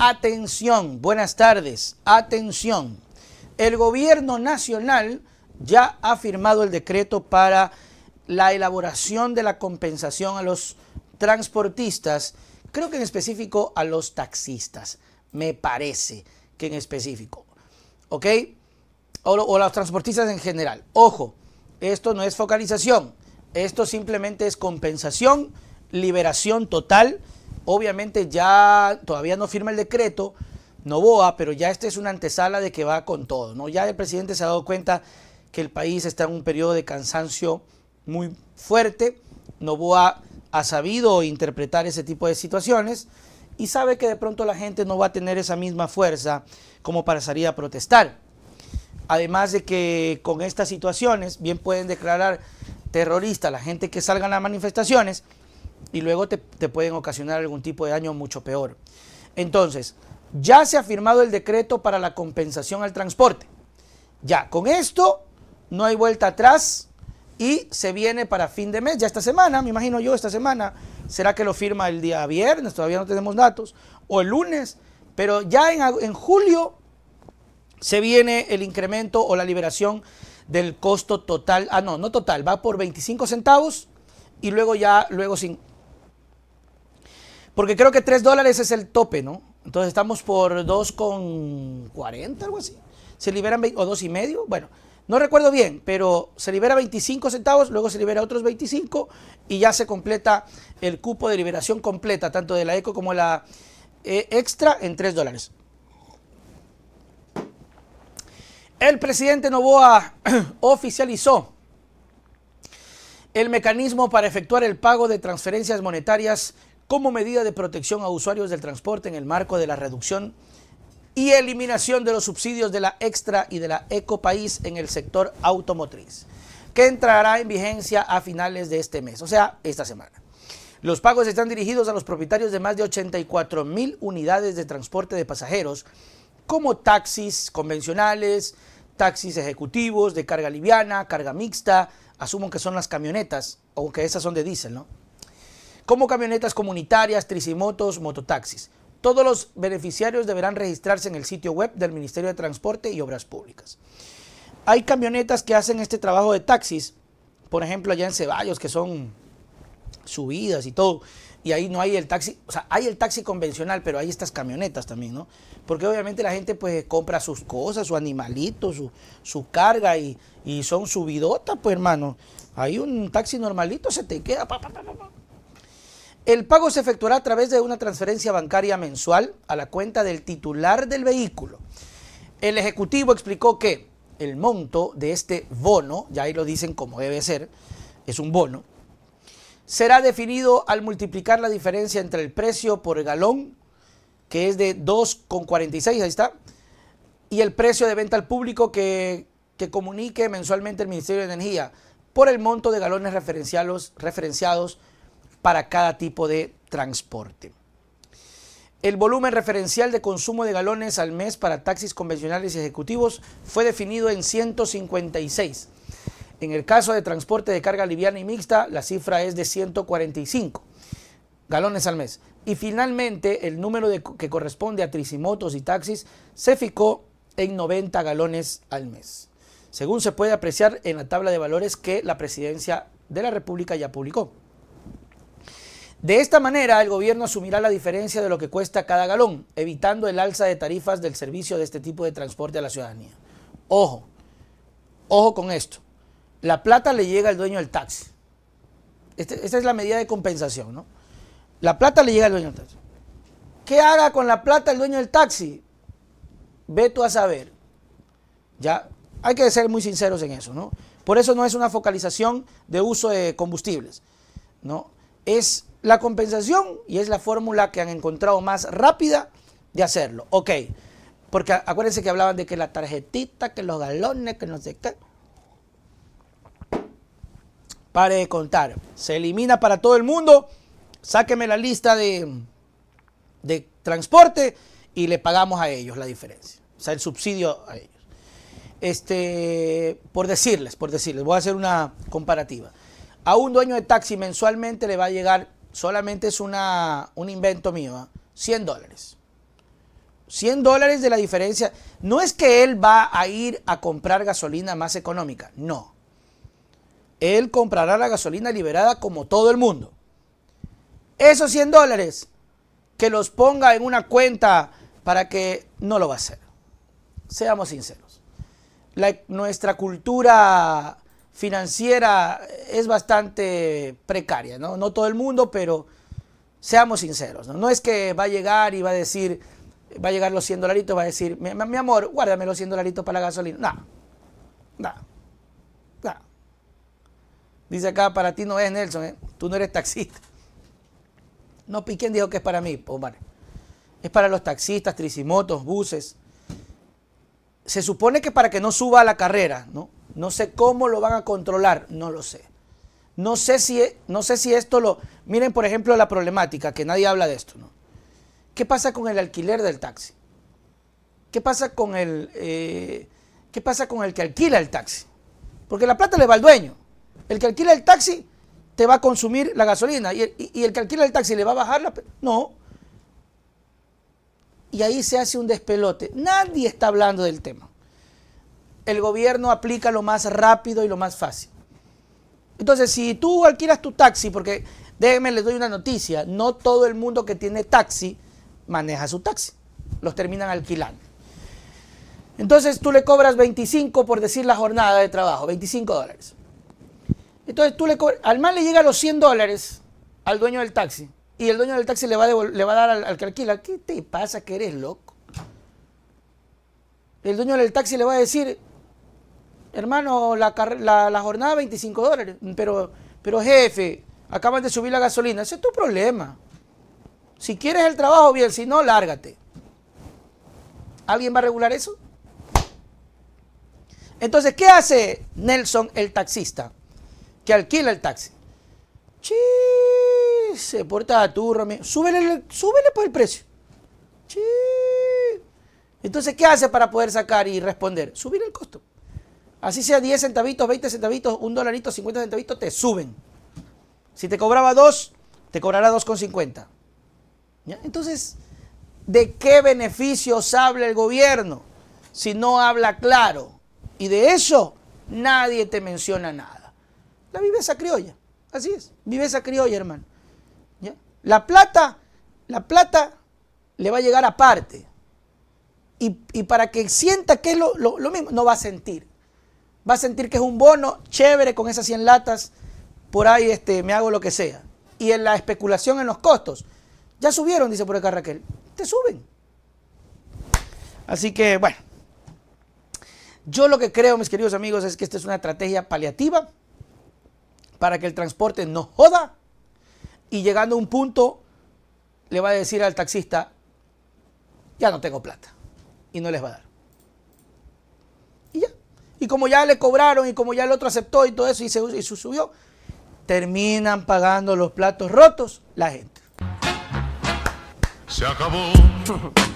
Atención, buenas tardes, atención. El gobierno nacional ya ha firmado el decreto para la elaboración de la compensación a los transportistas, creo que en específico a los taxistas, me parece que en específico, ¿ok? O, o los transportistas en general. Ojo, esto no es focalización, esto simplemente es compensación, liberación total. Obviamente ya todavía no firma el decreto Novoa, pero ya esta es una antesala de que va con todo. ¿no? Ya el presidente se ha dado cuenta que el país está en un periodo de cansancio muy fuerte. Novoa ha sabido interpretar ese tipo de situaciones y sabe que de pronto la gente no va a tener esa misma fuerza como para salir a protestar. Además de que con estas situaciones bien pueden declarar terrorista la gente que salga a las manifestaciones y luego te, te pueden ocasionar algún tipo de daño mucho peor. Entonces, ya se ha firmado el decreto para la compensación al transporte. Ya, con esto no hay vuelta atrás y se viene para fin de mes, ya esta semana, me imagino yo esta semana, será que lo firma el día viernes, todavía no tenemos datos, o el lunes, pero ya en, en julio se viene el incremento o la liberación del costo total, ah no, no total, va por 25 centavos y luego ya, luego sin, porque creo que 3 dólares es el tope, ¿no? Entonces estamos por 2,40, algo así. Se liberan, o 2,5, bueno, no recuerdo bien, pero se libera 25 centavos, luego se libera otros 25 y ya se completa el cupo de liberación completa, tanto de la ECO como la eh, extra, en 3 dólares. El presidente Novoa oficializó el mecanismo para efectuar el pago de transferencias monetarias como medida de protección a usuarios del transporte en el marco de la reducción y eliminación de los subsidios de la Extra y de la Ecopaís en el sector automotriz, que entrará en vigencia a finales de este mes, o sea, esta semana. Los pagos están dirigidos a los propietarios de más de 84 mil unidades de transporte de pasajeros, como taxis convencionales, taxis ejecutivos de carga liviana, carga mixta, asumo que son las camionetas, aunque esas son de diésel, ¿no? Como camionetas comunitarias, tricimotos, mototaxis. Todos los beneficiarios deberán registrarse en el sitio web del Ministerio de Transporte y Obras Públicas. Hay camionetas que hacen este trabajo de taxis, por ejemplo allá en Ceballos, que son subidas y todo, y ahí no hay el taxi, o sea, hay el taxi convencional, pero hay estas camionetas también, ¿no? Porque obviamente la gente pues compra sus cosas, su animalito, su, carga y, y, son subidotas, pues hermano. Hay un taxi normalito, se te queda, pa, pa, pa, el pago se efectuará a través de una transferencia bancaria mensual a la cuenta del titular del vehículo. El Ejecutivo explicó que el monto de este bono, ya ahí lo dicen como debe ser, es un bono, será definido al multiplicar la diferencia entre el precio por galón, que es de 2,46, ahí está, y el precio de venta al público que, que comunique mensualmente el Ministerio de Energía por el monto de galones referenciados, referenciados para cada tipo de transporte. El volumen referencial de consumo de galones al mes para taxis convencionales y ejecutivos fue definido en 156. En el caso de transporte de carga liviana y mixta, la cifra es de 145 galones al mes. Y finalmente, el número que corresponde a tricimotos y taxis se fijó en 90 galones al mes, según se puede apreciar en la tabla de valores que la Presidencia de la República ya publicó. De esta manera, el gobierno asumirá la diferencia de lo que cuesta cada galón, evitando el alza de tarifas del servicio de este tipo de transporte a la ciudadanía. Ojo, ojo con esto. La plata le llega al dueño del taxi. Este, esta es la medida de compensación, ¿no? La plata le llega al dueño del taxi. ¿Qué haga con la plata el dueño del taxi? Ve tú a saber. Ya, hay que ser muy sinceros en eso, ¿no? Por eso no es una focalización de uso de combustibles, ¿no? Es la compensación y es la fórmula que han encontrado más rápida de hacerlo. Ok, porque acuérdense que hablaban de que la tarjetita, que los galones, que no sé qué. Pare de contar. Se elimina para todo el mundo. Sáqueme la lista de, de transporte y le pagamos a ellos la diferencia. O sea, el subsidio a ellos. Este, por decirles, por decirles, voy a hacer una comparativa. A un dueño de taxi mensualmente le va a llegar solamente es una, un invento mío, 100 ¿ah? dólares. 100 dólares de la diferencia. No es que él va a ir a comprar gasolina más económica, no. Él comprará la gasolina liberada como todo el mundo. Esos 100 dólares, que los ponga en una cuenta para que no lo va a hacer. Seamos sinceros. nuestra cultura financiera es bastante precaria, ¿no? No todo el mundo, pero seamos sinceros. ¿no? no es que va a llegar y va a decir, va a llegar los 100 dolaritos, va a decir, mi, amor, guárdame los 100 dolaritos para la gasolina. No, no, no. Dice acá, para ti no es Nelson, ¿eh? tú no eres taxista. No, ¿y dijo que es para mí? Pues, Es para los taxistas, tricimotos, buses. Se supone que para que no suba a la carrera, ¿no? No sé cómo lo van a controlar, no lo sé. No sé si, no sé si esto lo... Miren, por ejemplo, la problemática, que nadie habla de esto, ¿no? ¿Qué pasa con el alquiler del taxi? ¿Qué pasa con el, eh, ¿qué pasa con el que alquila el taxi? Porque la plata le va al dueño. El que alquila el taxi te va a consumir la gasolina y el, que alquila el taxi le va a bajar la... No. Y ahí se hace un despelote. Nadie está hablando del tema. El gobierno aplica lo más rápido y lo más fácil. Entonces, si tú alquilas tu taxi, porque déjenme les doy una noticia, no todo el mundo que tiene taxi maneja su taxi. Los terminan alquilando. Entonces tú le cobras 25 por decir la jornada de trabajo, 25 dólares. Entonces tú le cobras, al mal le llega los 100 dólares al dueño del taxi y el dueño del taxi le va a, le va a dar al, que alquila, ¿qué te pasa que eres loco? El dueño del taxi le va a decir, hermano, la, la, jornada 25 dólares, pero, pero jefe, acaban de subir la gasolina, ese es tu problema. Si quieres el trabajo, bien, si no, lárgate. ¿Alguien va a regular eso? Entonces, ¿qué hace Nelson, el taxista? Que alquila el taxi. Sí, se porta a turro. Súbele, súbele por el precio. Sí. Entonces, ¿qué hace para poder sacar y responder? Subir el costo. Así sea 10 centavitos, 20 centavitos, un dolarito, 50 centavitos, te suben. Si te cobraba 2, te cobrará 2,50. Entonces, ¿de qué beneficios habla el gobierno si no habla claro? Y de eso nadie te menciona nada. La viveza criolla, así es, viveza criolla, hermano. La plata, la plata le va a llegar aparte. Y, para que sienta que es lo, mismo, no va a sentir. Va a sentir que es un bono chévere con esas 100 latas, por ahí este, me hago lo que sea. Y en la especulación en los costos, ya subieron, dice por acá Raquel. Te suben. Así que, bueno. Yo lo que creo, mis queridos amigos, es que esta es una estrategia paliativa para que el transporte no joda y llegando a un punto le va a decir al taxista, ya no tengo plata y no les va a dar. Y como ya le cobraron y como ya el otro aceptó y todo eso y se, y se subió, terminan pagando los platos rotos la gente. Se acabó